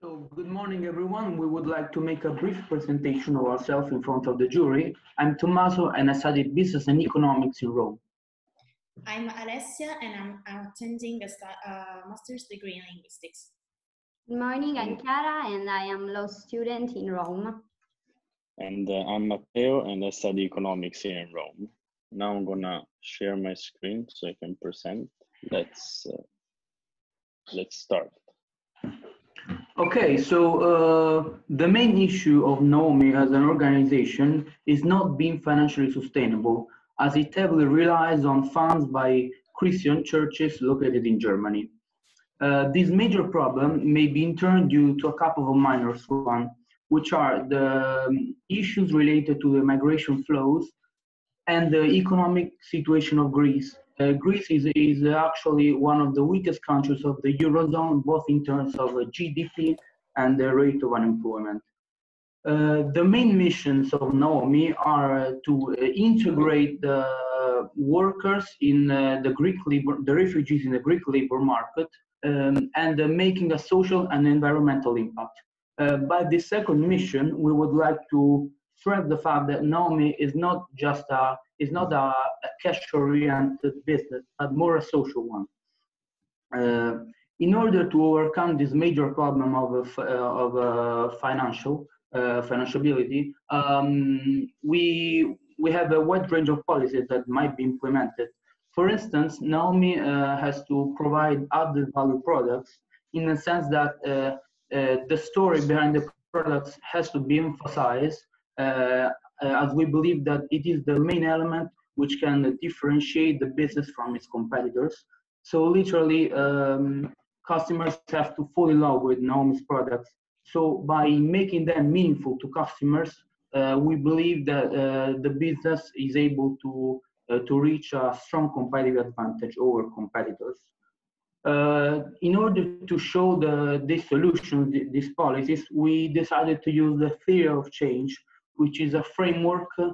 So, good morning, everyone. We would like to make a brief presentation of ourselves in front of the jury. I'm Tommaso, and I studied business and economics in Rome. I'm Alessia, and I'm, I'm attending a uh, master's degree in linguistics. Good morning, I'm Chiara, and I am a law student in Rome. And uh, I'm Matteo, and I study economics here in Rome. Now I'm gonna share my screen so I can present. Let's uh, let's start. Okay, so uh, the main issue of Naomi as an organization is not being financially sustainable, as it heavily relies on funds by Christian churches located in Germany. Uh, this major problem may be in turn due to a couple of minor ones, which are the um, issues related to the migration flows and the economic situation of Greece. Uh, Greece is, is actually one of the weakest countries of the Eurozone, both in terms of uh, GDP and the rate of unemployment. Uh, the main missions of Naomi are uh, to uh, integrate the workers in uh, the Greek labor, the refugees in the Greek labor market, um, and making a social and environmental impact. by this second mission, we would like to stress the fact that Naomi is not just a is not a, a cash-oriented business, but more a social one. Uh, in order to overcome this major problem of uh, of uh, financial uh, financiability, um, we we have a wide range of policies that might be implemented. For instance, Naomi uh, has to provide added value products in the sense that uh, the story behind the products has to be emphasized uh, as we believe that it is the main element which can differentiate the business from its competitors. So literally, um, customers have to fall in love with Naomi's products. So by making them meaningful to customers, uh, we believe that uh, the business is able to uh, to reach a strong competitive advantage over competitors. Uh, in order to show the these solutions, these policies, we decided to use the theory of change, which is a framework uh,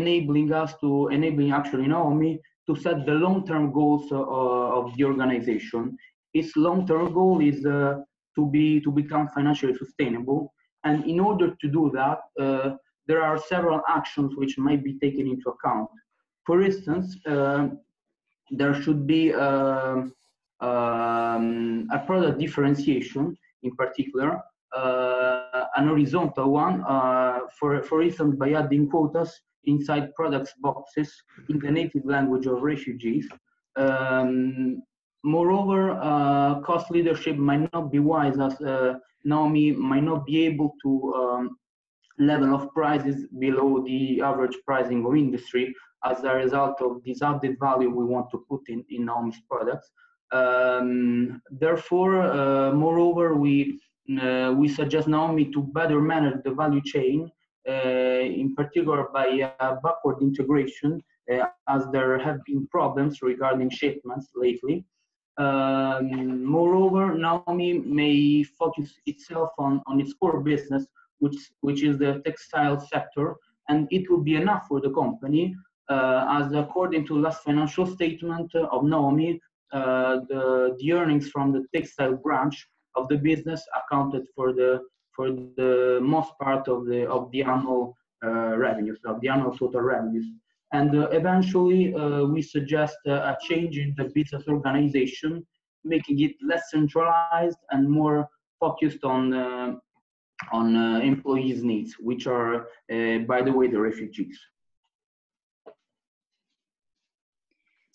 enabling us to enabling actually Naomi to set the long-term goals uh, of the organization. Its long-term goal is uh, to be to become financially sustainable, and in order to do that, uh, there are several actions which might be taken into account. For instance, uh, there should be um, a product differentiation in particular, uh, an horizontal one, uh, for, for instance, by adding quotas inside products boxes in the native language of refugees. Um, moreover, uh, cost leadership might not be wise as uh, Naomi might not be able to um, level of prices below the average pricing of industry as a result of this added value we want to put in, in Naomi's products. Um, therefore, uh, moreover, we we suggest Naomi to better manage the value chain, uh, in particular by backward integration, as there have been problems regarding shipments lately. Um, moreover, Naomi may focus itself on, on its core business, which, which is the textile sector, and it will be enough for the company, uh, as according to last financial statement of Naomi, uh, the, the earnings from the textile branch of the business accounted for the for the most part of the of the annual uh, revenues of the annual total revenues. And uh, eventually uh, we suggest a change in the business organization making it less centralized and more focused on uh, on uh, employees needs which are by the way the refugees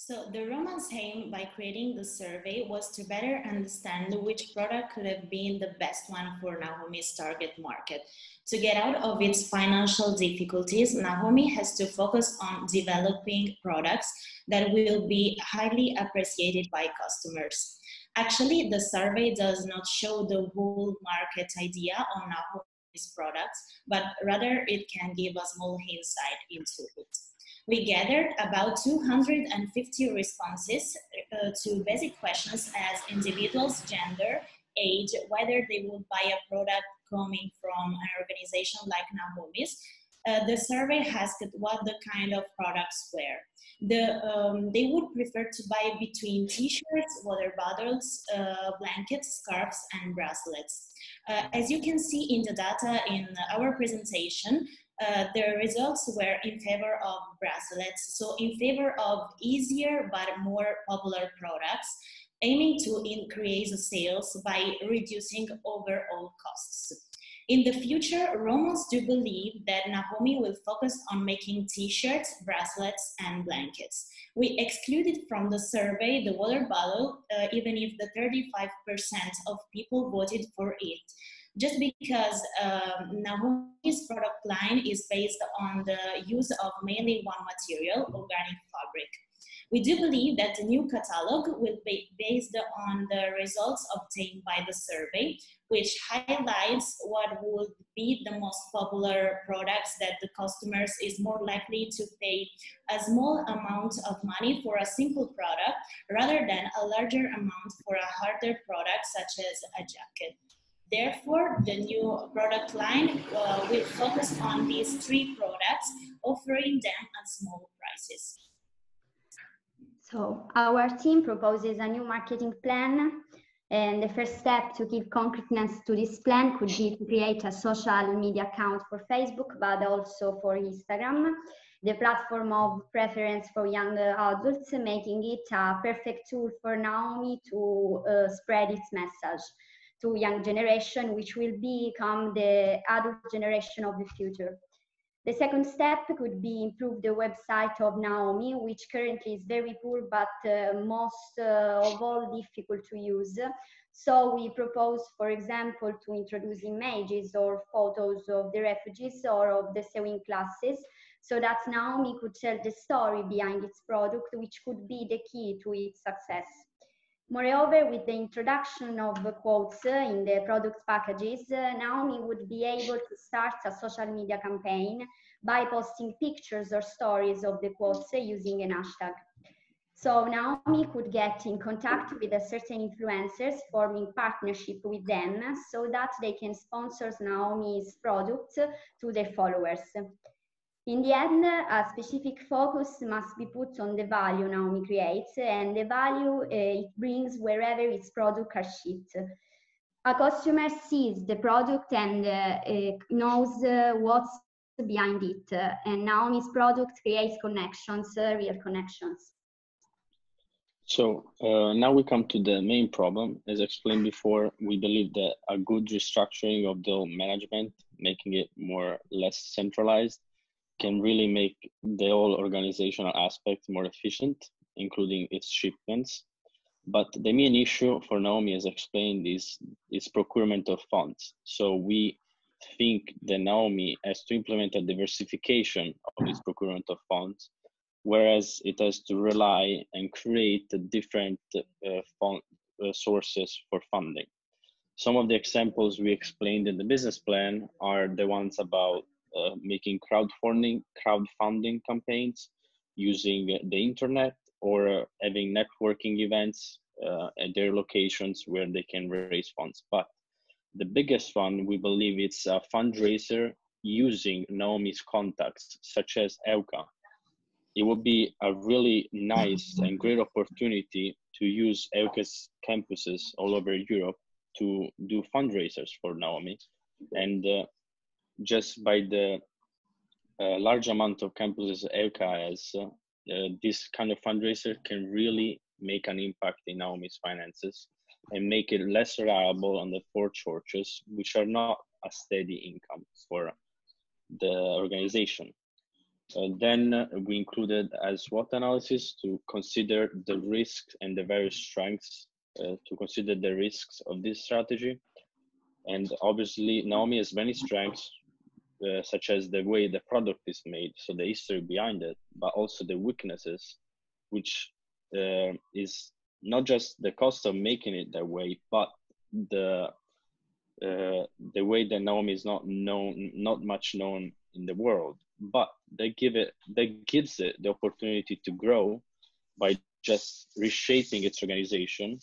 So the Romans aim by creating the survey was to better understand which product could have been the best one for Naomi's target market. To get out of its financial difficulties, Naomi has to focus on developing products that will be highly appreciated by customers. Actually, the survey does not show the whole market idea on Naomi's products, but rather it can give a small insight into it. We gathered about 250 responses uh, to basic questions as individuals, gender, age, whether they would buy a product coming from an organization like Naomi's, uh, the survey asked what the kind of products were. The, um, they would prefer to buy between t-shirts, water bottles, uh, blankets, scarves, and bracelets. Uh, as you can see in the data in our presentation, uh, the results were in favor of bracelets, so in favor of easier but more popular products, aiming to increase sales by reducing overall costs. In the future, Romans do believe that Naomi will focus on making t-shirts, bracelets, and blankets. We excluded from the survey the water bottle, uh, even if the 35% of people voted for it just because um, Naomi's product line is based on the use of mainly one material, organic fabric. We do believe that the new catalog will be based on the results obtained by the survey, which highlights what would be the most popular products that the customers is more likely to pay a small amount of money for a simple product rather than a larger amount for a harder product such as a jacket. Therefore, the new product line uh, will focus on these three products, offering them at small prices. So our team proposes a new marketing plan and the first step to give concreteness to this plan could be to create a social media account for Facebook, but also for Instagram, the platform of preference for young adults, making it a perfect tool for Naomi to uh, spread its message to young generation, which will become the adult generation of the future. The second step could be improve the website of Naomi, which currently is very poor, but uh, most uh, of all difficult to use. So we propose, for example, to introduce images or photos of the refugees or of the sewing classes so that Naomi could tell the story behind its product, which could be the key to its success. Moreover, with the introduction of quotes in the product packages, Naomi would be able to start a social media campaign by posting pictures or stories of the quotes using an hashtag. So Naomi could get in contact with certain influencers, forming partnership with them so that they can sponsor Naomi's products to their followers. In the end, a specific focus must be put on the value Naomi creates and the value uh, it brings wherever its products are shipped. A customer sees the product and uh, uh, knows uh, what's behind it. Uh, and Naomi's product creates connections, uh, real connections. So now we come to the main problem. As explained before, we believe that a good restructuring of the management, making it more less centralized, can really make the whole organizational aspect more efficient, including its shipments. But the main issue for Naomi, as explained, is is procurement of funds. So we think that Naomi has to implement a diversification of its procurement of funds, whereas it has to rely and create different uh, fund, uh, sources for funding. Some of the examples we explained in the business plan are the ones about uh, making crowdfunding crowdfunding campaigns using the internet or uh, having networking events uh, at their locations where they can raise funds. But the biggest one, we believe, it's a fundraiser using Naomi's contacts, such as EUCA. It would be a really nice and great opportunity to use EUCA's campuses all over Europe to do fundraisers for Naomi. And uh, just by the uh, large amount of campuses EUCA has, uh, this kind of fundraiser can really make an impact in Naomi's finances and make it less reliable on the four churches, which are not a steady income for the organization. Uh, then we included as SWOT analysis to consider the risks and the various strengths, uh, to consider the risks of this strategy. And obviously, Naomi has many strengths, uh, such as the way the product is made, so the history behind it, but also the weaknesses, which uh, is not just the cost of making it that way, but the uh, the way that Naomi is not known, not much known in the world, but they give it, they gives it the opportunity to grow by just reshaping its organization,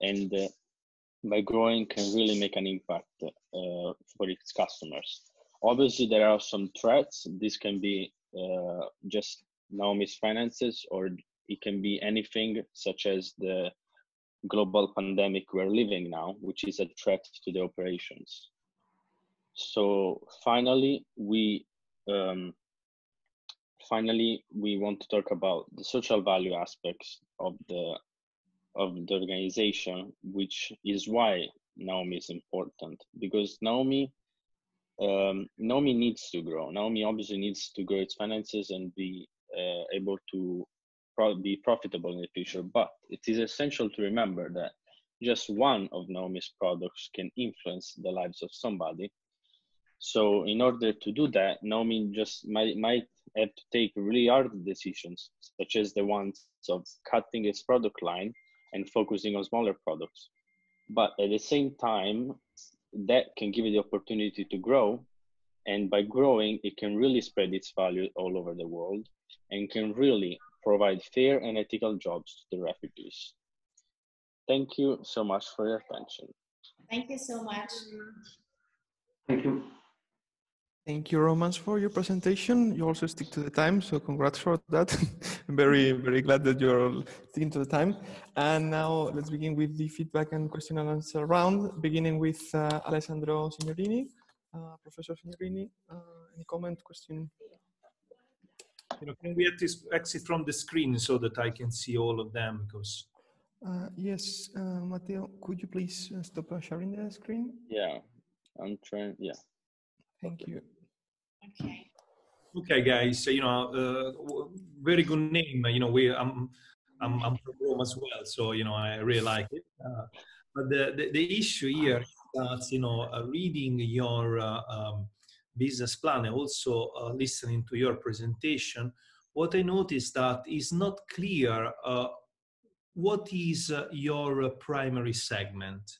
and uh, by growing can really make an impact uh, for its customers. Obviously, there are some threats. This can be uh, just Naomi's finances, or it can be anything such as the global pandemic we're living now, which is a threat to the operations. So finally, we um, finally we want to talk about the social value aspects of the of the organization, which is why Naomi is important because Naomi um, Naomi needs to grow. Naomi obviously needs to grow its finances and be uh, able to pro- be profitable in the future. But it is essential to remember that just one of Naomi's products can influence the lives of somebody. So in order to do that, Naomi just might might have to take really hard decisions, such as the ones of cutting its product line and focusing on smaller products. But at the same time, that can give it the opportunity to grow. And by growing, it can really spread its value all over the world and can really provide fair and ethical jobs to the refugees. Thank you so much for your attention. Thank you so much. Thank you. Thank you, Romans, for your presentation. You also stick to the time, so congrats for that. I'm very, very glad that you're sticking to the time. And now let's begin with the feedback and question and answer round, beginning with uh, Alessandro Signorini. Uh, Professor Signorini, uh, any comment, question? You know, can we exit from the screen so that I can see all of them? Because uh, yes, uh, Matteo, could you please uh, stop sharing the screen? Yeah, I'm trying. Yeah. Thank you. Okay. Okay, guys. You know, uh, very good name. You know, we I'm I'm, I'm from Rome as well, so you know I really like it. Uh, but the, the, the issue here is that you know uh, reading your uh, um, business plan and also uh, listening to your presentation, what I noticed that is not clear uh, what is your primary segment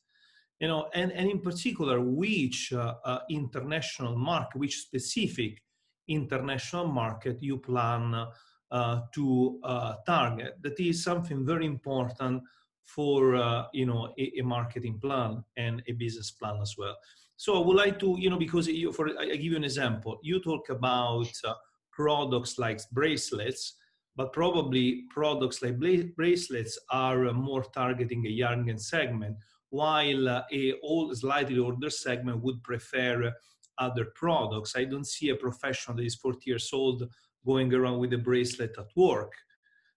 you know, and, and in particular, which uh, uh, international market, which specific international market you plan uh, to uh, target. That is something very important for, uh, you know, a, a, marketing plan and a business plan as well. So I would like to, you know, because you, for, I, I give you an example. You talk about uh, products like bracelets, but probably products like bracelets are more targeting a younger segment while a old, slightly older segment would prefer other products. I don't see a professional that is 40 years old going around with a bracelet at work.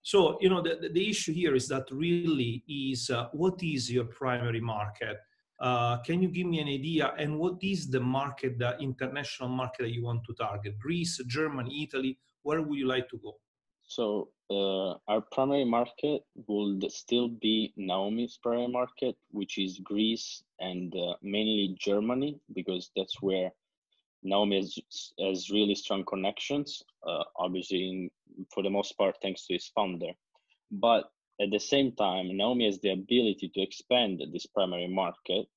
So, you know, the, the issue here is that really is uh, what is your primary market? Uh, can you give me an idea? And what is the market, the international market that you want to target? Greece, Germany, Italy, where would you like to go? So uh, our primary market would still be Naomi's primary market, which is Greece and uh, mainly Germany, because that's where Naomi has, has really strong connections, uh, obviously, in, for the most part, thanks to his founder. But at the same time, Naomi has the ability to expand this primary market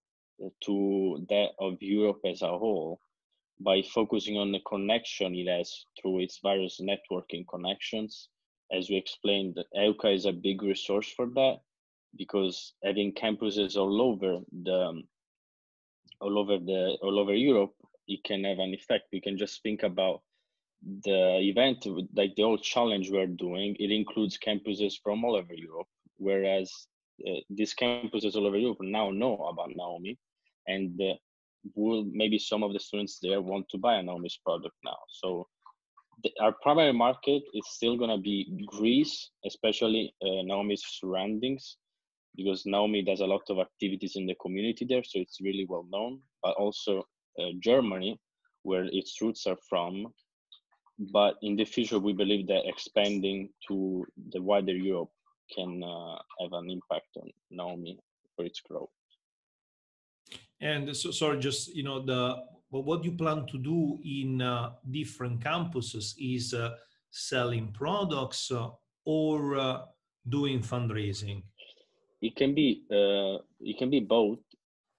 uh, to that of Europe as a whole by focusing on the connection it has through its various networking connections. As we explained, EUCA is a big resource for that because having campuses all over the all over the all over Europe, it can have an effect. We can just think about the event, like the whole challenge we're doing. It includes campuses from all over Europe, whereas uh, these campuses all over Europe now know about Naomi, and uh, will maybe some of the students there want to buy a Naomi's product now. So the, our primary market is still going to be Greece, especially uh, Naomi's surroundings, because Naomi does a lot of activities in the community there, so it's really well known. But also uh, Germany, where its roots are from. But in the future, we believe that expanding to the wider Europe can uh, have an impact on Naomi for its growth. And so, sorry, just you know, the but what you plan to do in uh, different campuses is uh, selling products uh, or uh, doing fundraising. It can be uh, it can be both.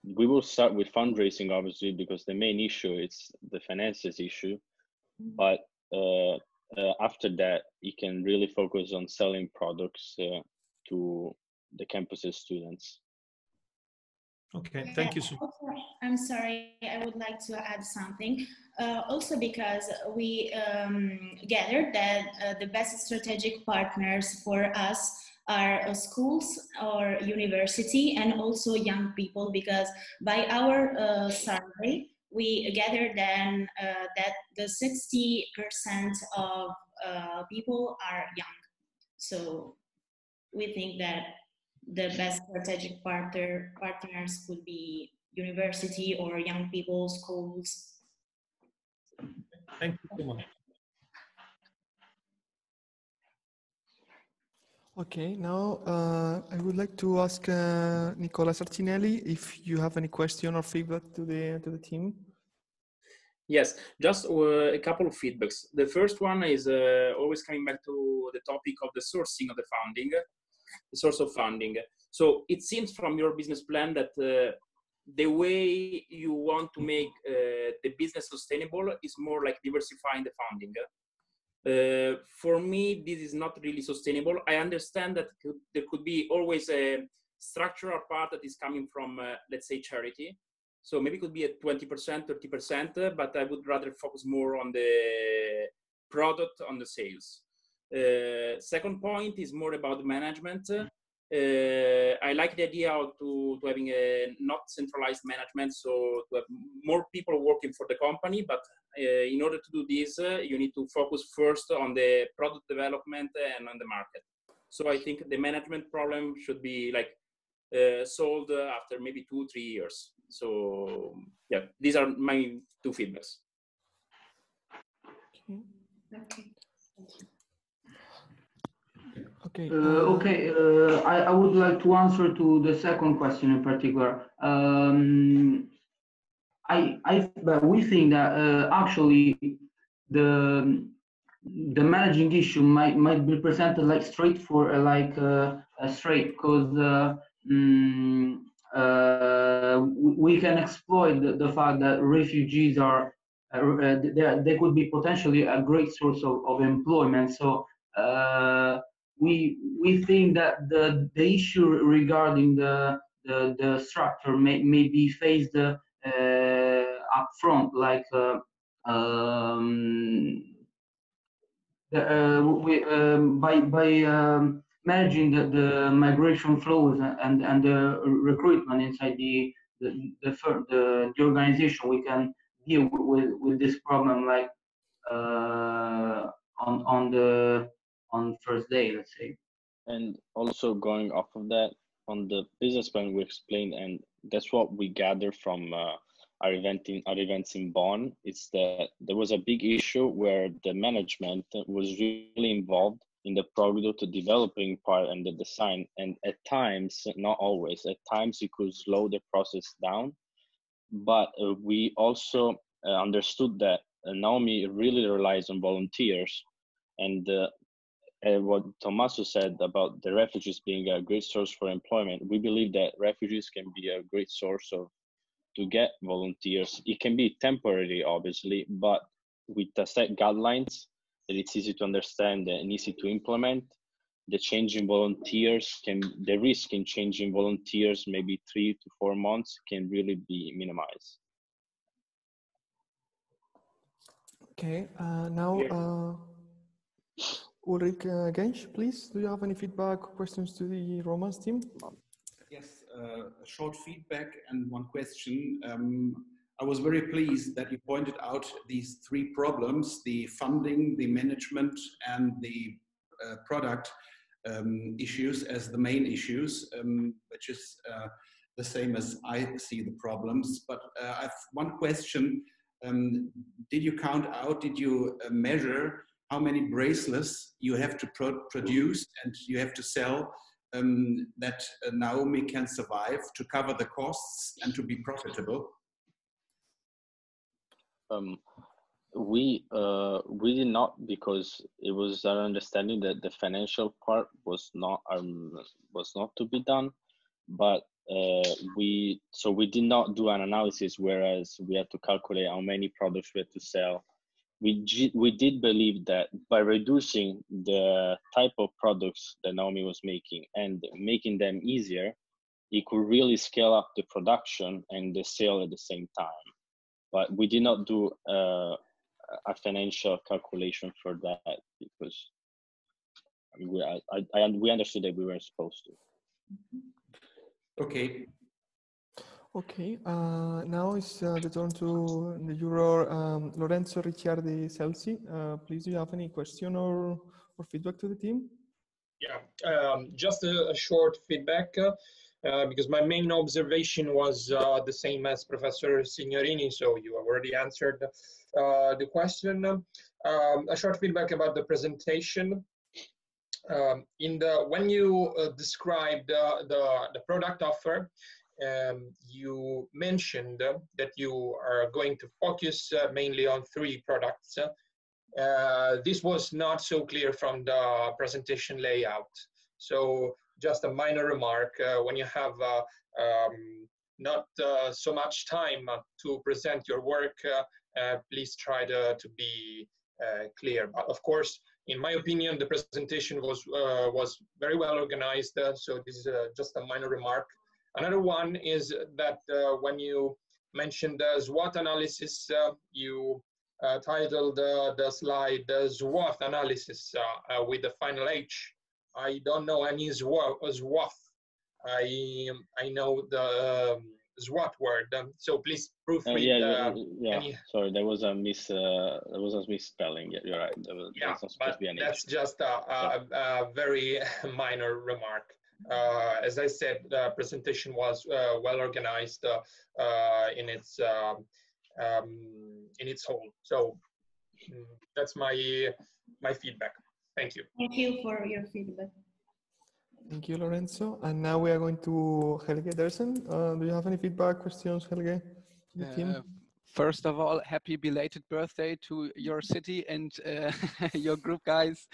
We will start with fundraising, obviously, because the main issue is the finances issue. Mm-hmm. But uh, after that, you can really focus on selling products to the campus's students. Okay, thank you. So I'm sorry, I would like to add something. Uh, also because we um, gathered that uh, the best strategic partners for us are uh, schools or university and also young people because by our uh, survey, we gathered then uh, that the 60% of uh, people are young. So we think that the best strategic partner partners could be university or young people schools thank you so much Okay, now uh, I would like to ask uh, Nicola Sarcinelli if you have any question or feedback to the to the team. Yes, just uh, a couple of feedbacks. The first one is uh, always coming back to the topic of the sourcing of the funding the source of funding. So it seems from your business plan that uh, the way you want to make uh, the business sustainable is more like diversifying the funding. Uh, for me, this is not really sustainable. I understand that could, there could be always a structural part that is coming from, uh, let's say, charity. So maybe it could be at 20%, 30%, but I would rather focus more on the product, on the sales. Uh, second point is more about management. Uh, I like the idea of to, to having a not centralized management, so to have more people working for the company. But uh, in order to do this, uh, you need to focus first on the product development and on the market. So I think the management problem should be like uh, solved after maybe two, three years. So yeah, these are my two feedbacks. Okay. okay. Okay. Uh, okay. Uh, I, I would like to answer to the second question in particular. Um, I, I, but we think that uh, actually the the managing issue might might be presented like straight for uh, like uh, straight because uh, mm, we can exploit the, the fact that refugees are they, they could be potentially a great source of, of employment. So we we think that the the issue regarding the the, the structure may, may be faced uh, up front, like uh, um, uh, we, um, by by um, managing the, the migration flows and and the recruitment inside the the the, the, the organization, we can deal with with this problem like uh, on on the on first day, let's say. And also going off of that, on the business plan we explained, and that's what we gather from uh, our event in our events in Bonn. It's that there was a big issue where the management was really involved in the product to developing part and the design, and at times, not always, at times it could slow the process down. But uh, we also uh, understood that Naomi really relies on volunteers, and uh, and what Tommaso said about the refugees being a great source for employment, we believe that refugees can be a great source of to get volunteers. It can be temporary, obviously, but with the set guidelines that it's easy to understand and easy to implement, the change in volunteers can the risk in changing volunteers maybe three to four months can really be minimized. Okay, uh, now. Uh Ulrich uh, Gensch, please, do you have any feedback questions to the Romans team? Yes, uh, a short feedback and one question. Um, I was very pleased that you pointed out these three problems, the funding, the management, and the uh, product um, issues as the main issues, um, which is uh, the same as I see the problems. But uh, I have one question. Um, did you count out, did you uh, measure how many bracelets you have to pro produce and you have to sell um, that uh, Naomi can survive to cover the costs and to be profitable? Um, we uh, we did not because it was our understanding that the financial part was not um, was not to be done, but uh, we so we did not do an analysis. Whereas we had to calculate how many products we had to sell we we did believe that by reducing the type of products that Naomi was making and making them easier, it could really scale up the production and the sale at the same time. But we did not do uh, a financial calculation for that because we, I, I, we understood that we weren't supposed to. Okay. Okay, uh, now it's uh, the turn to the juror um, Lorenzo Ricciardi Celsi. Uh, please, do you have any question or, or feedback to the team? Yeah, um, just a, a, short feedback uh, because my main observation was uh, the same as Professor Signorini, so you already answered uh, the question. Um, a short feedback about the presentation. Um, in the when you described the the product offer, um, you mentioned uh, that you are going to focus uh, mainly on three products. Uh, this was not so clear from the presentation layout. So just a minor remark, uh, when you have uh, um, not uh, so much time to present your work, please try to, to be clear. But of course, in my opinion, the presentation was, was very well organized. so this is just a minor remark. Another one is that uh, when you mentioned the SWOT analysis, uh, you uh, titled the slide the SWOT analysis with the final H. I don't know any SWOT. I, I know the um, SWOT word. Um, so please proofread. Uh, yeah, uh, yeah. Any... Sorry, there was a miss. Uh, there was a misspelling. Yeah, you're right. Was, yeah, but that's just a, a, a, very minor remark. Uh, as I said, the presentation was uh, well organized uh, in its um, um, in its whole. So mm, that's my my feedback. Thank you. Thank you for your feedback. Thank you, Lorenzo. And now we are going to Helge Dresen. Uh, do you have any feedback, questions, Helge? The team? First of all, happy belated birthday to your city and uh, your group, guys.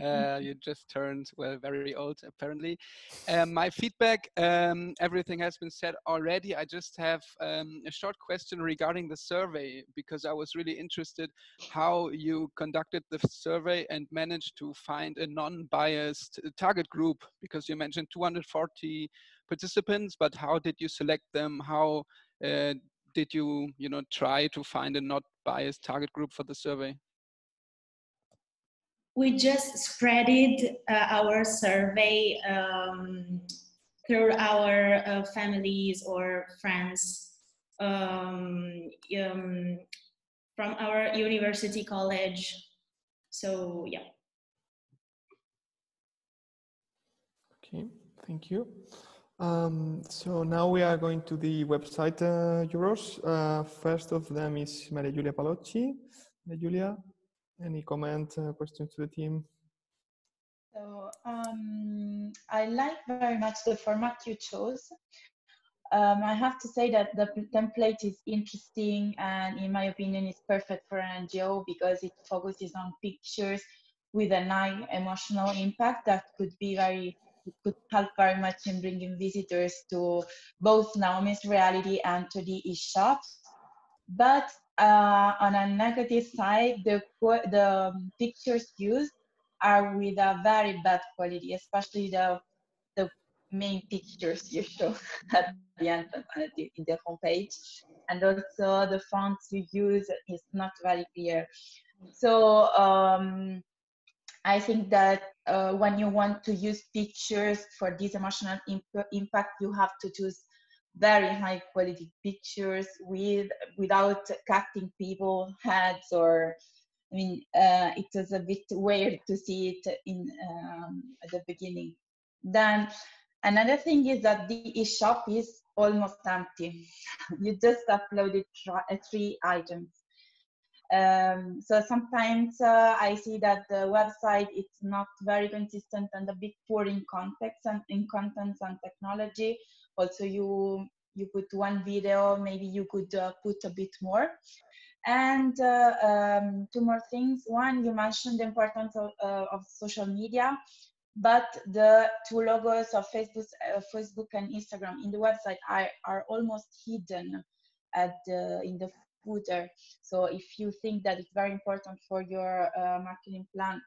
Uh, you just turned well very old, apparently. Um, my feedback, um, everything has been said already. I just have um, a short question regarding the survey because I was really interested how you conducted the survey and managed to find a non-biased target group because you mentioned 240 participants, but how did you select them? How uh, did you, you know, try to find a not biased target group for the survey? We just spreaded uh, our survey um, through our uh, families or friends um, um, from our university college. So yeah. Okay, thank you. Um, so now we are going to the website uh, jurors. Uh, first of them is Maria Giulia Polocci. Maria Giulia, any comment, uh, questions to the team? So um, I like very much the format you chose. Um, I have to say that the template is interesting and in my opinion is perfect for an NGO because it focuses on pictures with a high emotional impact that could be very could help very much in bringing visitors to both Naomi's reality and to the e-shop. But uh, on a negative side, the, the pictures used are with a very bad quality, especially the, the main pictures you show at the end in the homepage. And also the fonts you use is not very clear. So um, I think that uh, when you want to use pictures for this emotional imp- impact, you have to choose very high quality pictures with without cutting people heads or I mean, uh, it was a bit weird to see it in um, at the beginning. Then another thing is that the shop is almost empty. you just uploaded three items. Um, so sometimes uh, I see that the website it's not very consistent and a bit poor in context and in contents and technology. Also, you you put one video, maybe you could uh, put a bit more. And uh, um, two more things. One, you mentioned the importance of, uh, of social media, but the two logos of Facebook, uh, Facebook and Instagram in the website are, are almost hidden at the, in the footer. So if you think that it's very important for your uh, marketing plan,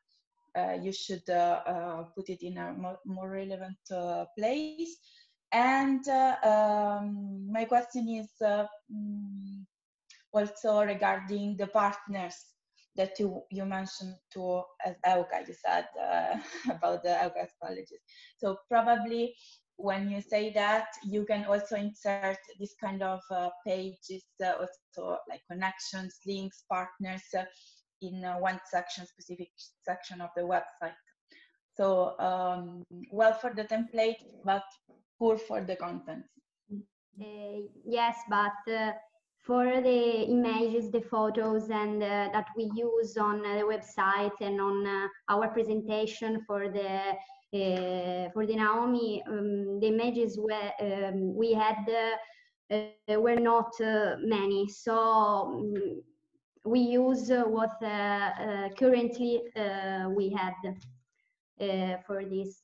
uh, you should uh, uh, put it in a more, more relevant uh, place. And um, my question is mm, also regarding the partners that you, you mentioned to as you said uh, about the EUCA colleges. So probably when you say that, you can also insert this kind of uh, pages, uh, also like connections, links, partners uh, in uh, one section, specific section of the website. So um, well for the template, but poor for the content. Uh, yes, but uh, for the images, the photos, and uh, that we use on the website and on uh, our presentation for the uh, for the Naomi, um, the images were, um, we had uh, were not many. So um, we use what currently we had for this.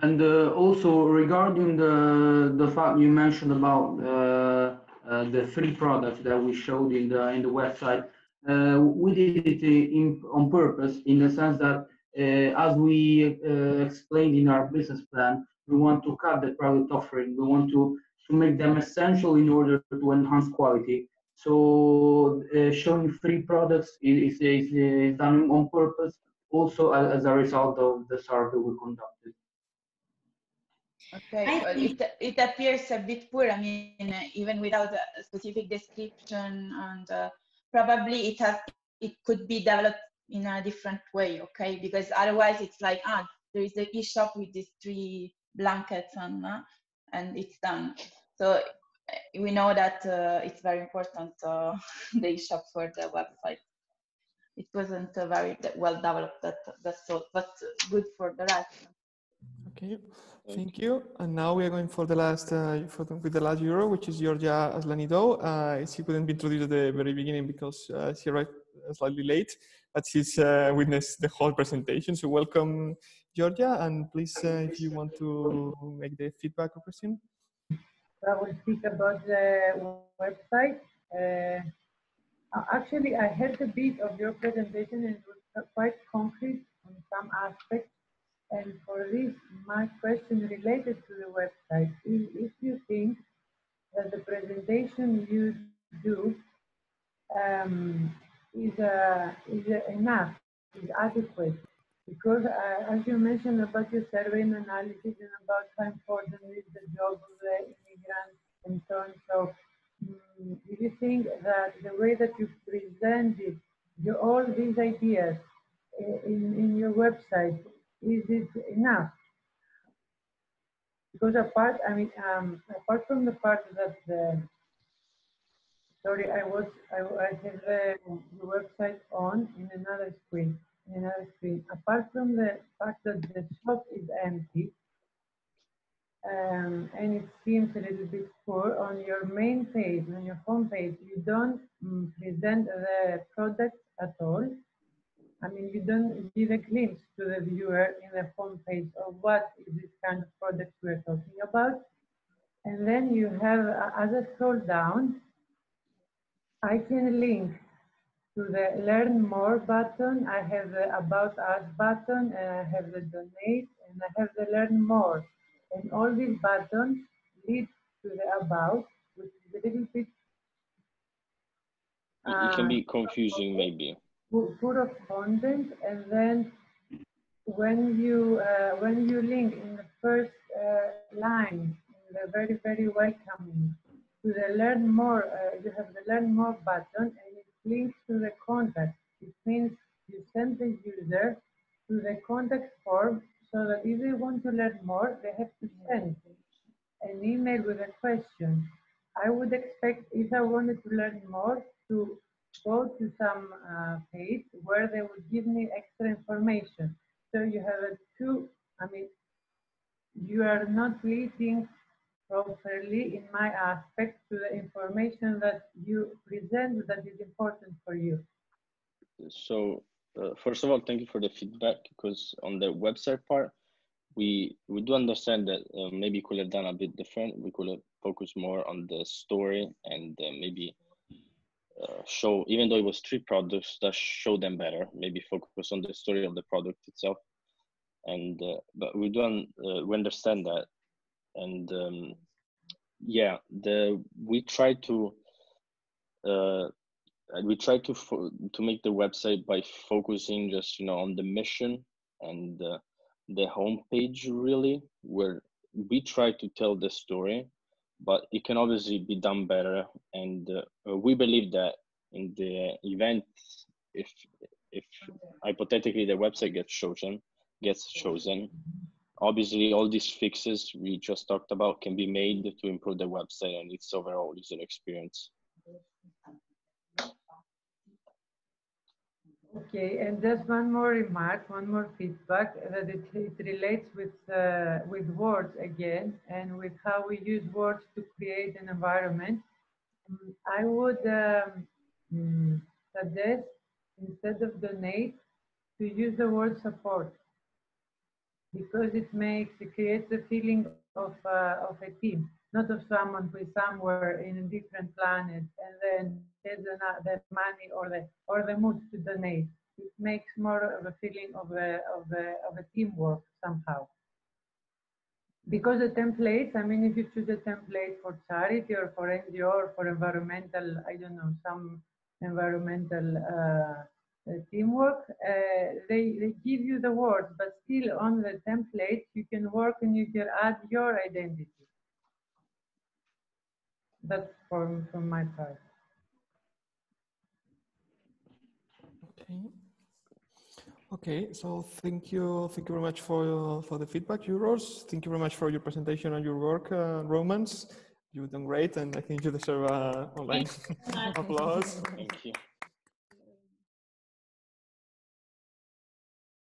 And uh, also regarding the the fact you mentioned about uh, uh, the three products that we showed in the in the website, uh, we did it in, on purpose in the sense that uh, as we uh, explained in our business plan, we want to cut the product offering. We want to to make them essential in order to enhance quality. So showing three products is, is, is done on purpose, also as, as a result of the survey we conducted. Okay, well, it, it appears a bit poor. I mean, even without a specific description, and uh, probably it has it could be developed in a different way. Okay, because otherwise it's like ah, there is the e-shop with these three blankets and uh, and it's done. So eh, we know that uh, it's very important uh, the e-shop for the website. It wasn't uh, very well developed. That that's all, but good for the rest. Okay. Thank you. And now we are going for the last, uh, for the, with the last Euro, which is Georgia Aslanidou. Uh, she couldn't be introduced at the very beginning because uh, she arrived slightly late, but she's uh, witnessed the whole presentation. So welcome, Georgia, and please, uh, if you want to make the feedback or question. I will speak about the website. Uh, actually, I heard a bit of your presentation and it was quite concrete on some aspects and for this, my question related to the website if you think that the presentation you do um, is, uh, is enough, is adequate. Because uh, as you mentioned about your survey and analysis and about how important is the job of the immigrants and so on, so um, do you think that the way that you presented your, all these ideas uh, in, in your website is it enough? Because apart, I mean, um, apart from the part that the, sorry, I was, I, I have the, the website on in another screen, in another screen. Apart from the fact that the shop is empty, um, and it seems a little bit poor on your main page, on your home page, you don't um, present the product at all. I mean, you don't give a glimpse to the viewer in the homepage of what is this kind of product we're talking about. And then you have, uh, as I scroll down, I can link to the Learn More button. I have the About Us button, and I have the Donate, and I have the Learn More. And all these buttons lead to the About, which is a little bit... Uh, it can be confusing, maybe full of content and then when you uh, when you link in the first uh, line in the very very welcoming the learn more uh, you have the learn more button and it links to the contact it means you send the user to the contact form so that if they want to learn more they have to send an email with a question i would expect if i wanted to learn more to go to some uh, page where they would give me extra information. So you have a two, I mean, you are not leading properly in my aspect to the information that you present that is important for you. So uh, first of all, thank you for the feedback because on the website part, we we do understand that uh, maybe could have done a bit different. We could have focused more on the story and uh, maybe uh, show, even though it was three products, that show them better. Maybe focus on the story of the product itself. And uh, but we don't uh, we understand that and um, yeah, the we try to uh, we try to to make the website by focusing just you know on the mission and uh, the homepage really, where we try to tell the story, but it can obviously be done better. And uh, we believe that in the event, if if hypothetically the website gets chosen, gets chosen, obviously all these fixes we just talked about can be made to improve the website and its overall user experience. Okay, and just one more remark, one more feedback that it, it relates with uh, with words again and with how we use words to create an environment. I would um, mm, suggest instead of donate to use the word support because it makes it creates a feeling of uh, of a team, not of someone who is somewhere in a different planet and then has the money or the or the mood to donate. It makes more of a feeling of a of a of a teamwork somehow. Because the templates, I mean, if you choose a template for charity or for NGO or for environmental, I don't know, some environmental uh, teamwork, uh, they, they give you the words, but still on the template, you can work and you can add your identity. That's from, from my part. Okay. Okay, so thank you, thank you very much for your, for the feedback, Euros. Thank you very much for your presentation and your work, uh, Romans. You've done great, and I think you deserve a online applause. Thank you.